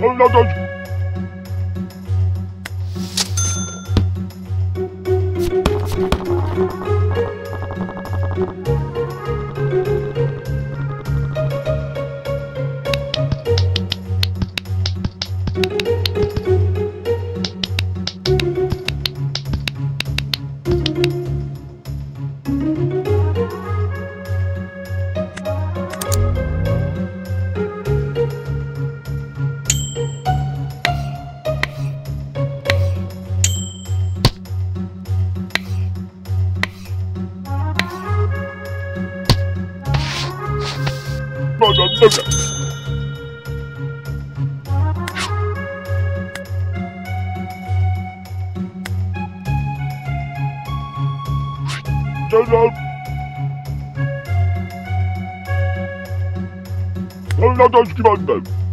lọ́dọ̀ jù. こんなときなんだよ。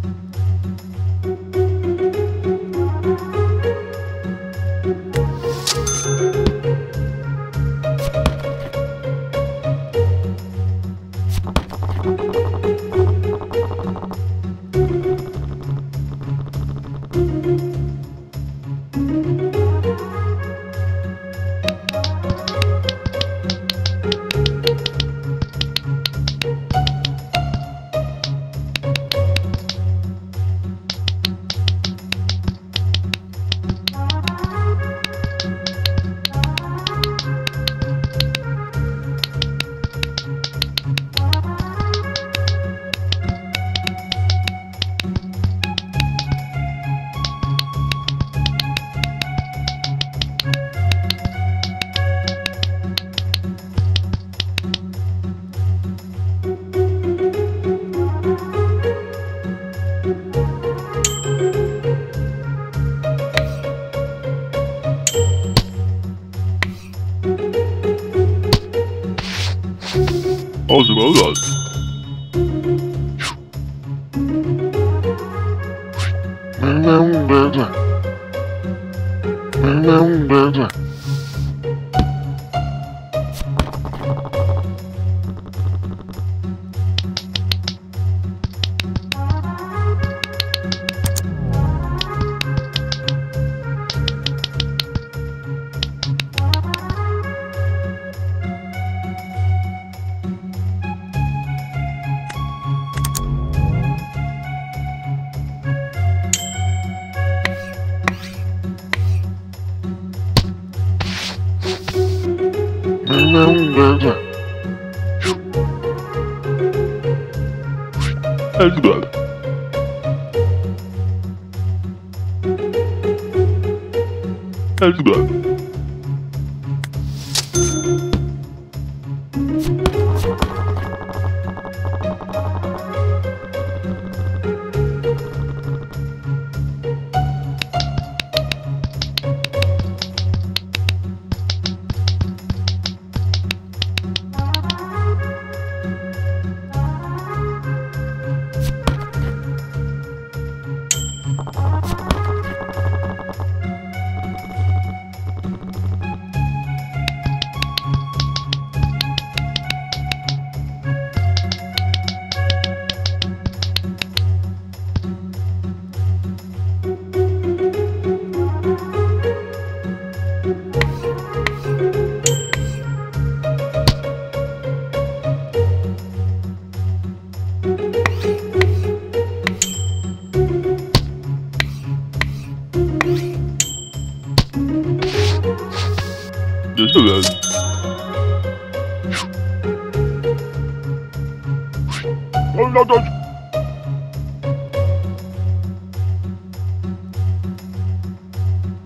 Tá ajudou.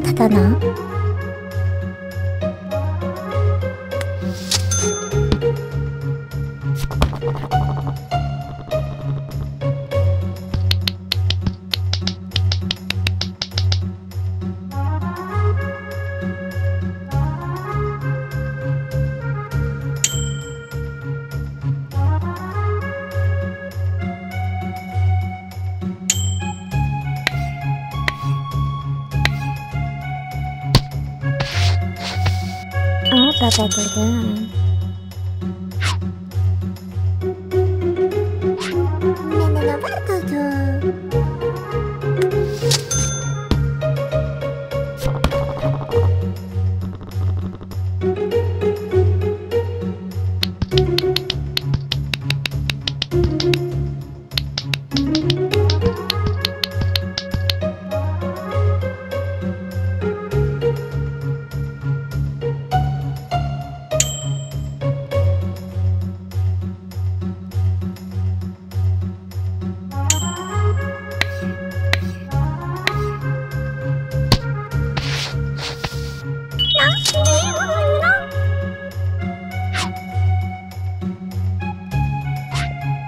ただな。我的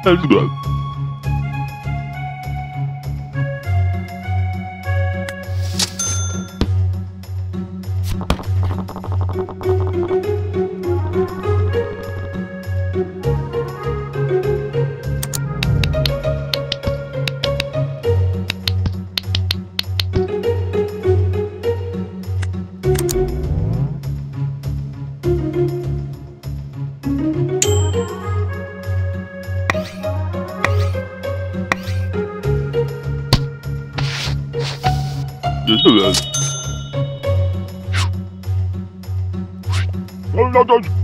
as well. no, don't.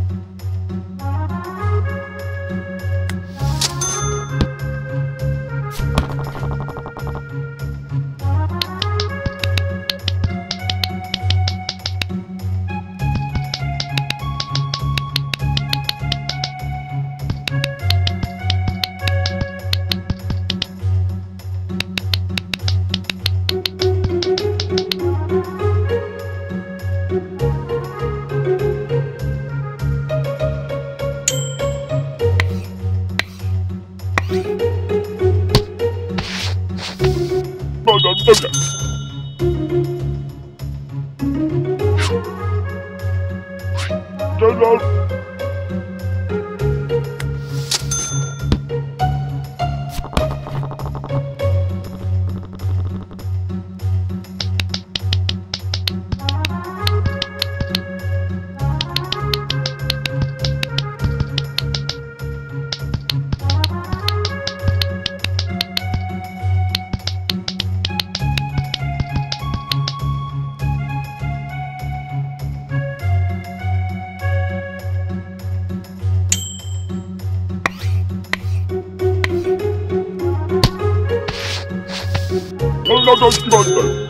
Thunder.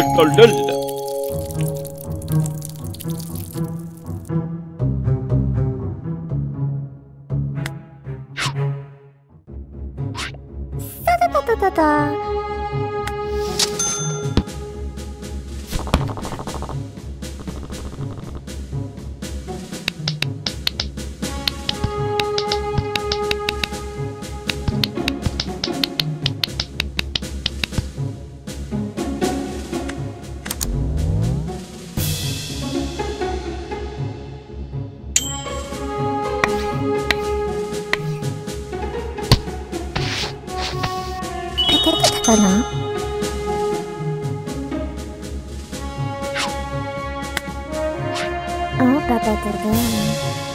Tolol. Oh, Bapak Dudung.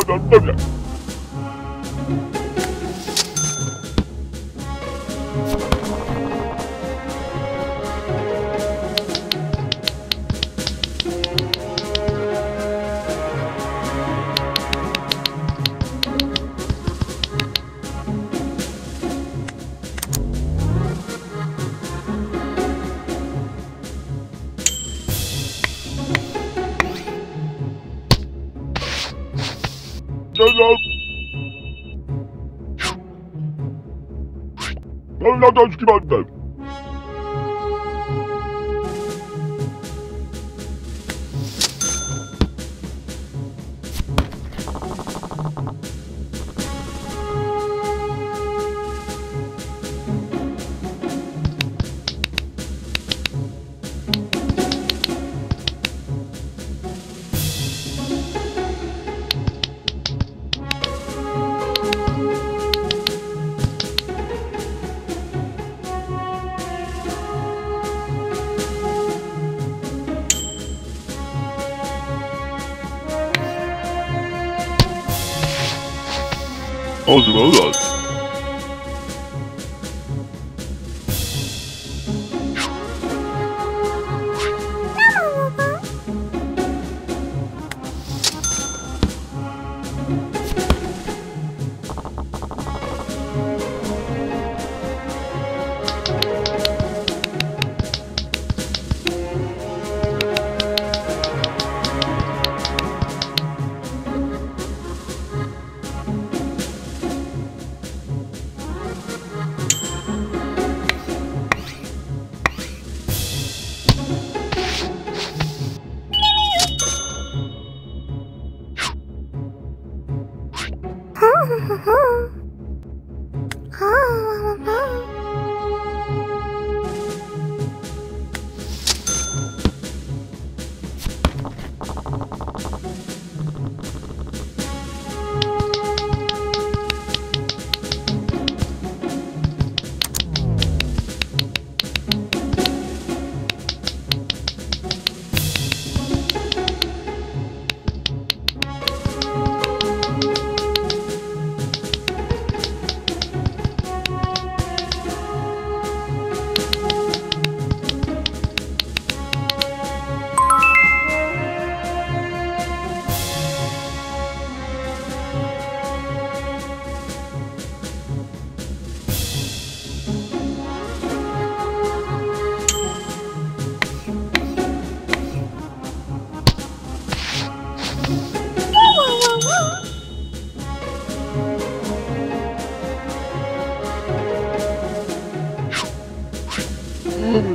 ọjọ́ lóbi. Selam. Evlat aşkım annem. Roosevelt.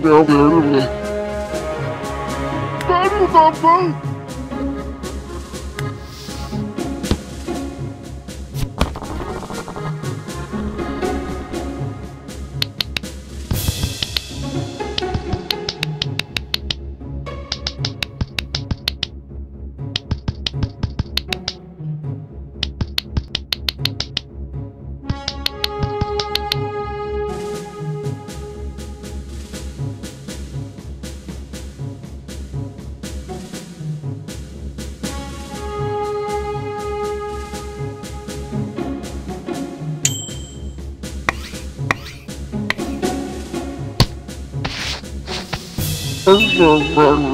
不要不要不要！打不打？trường vườn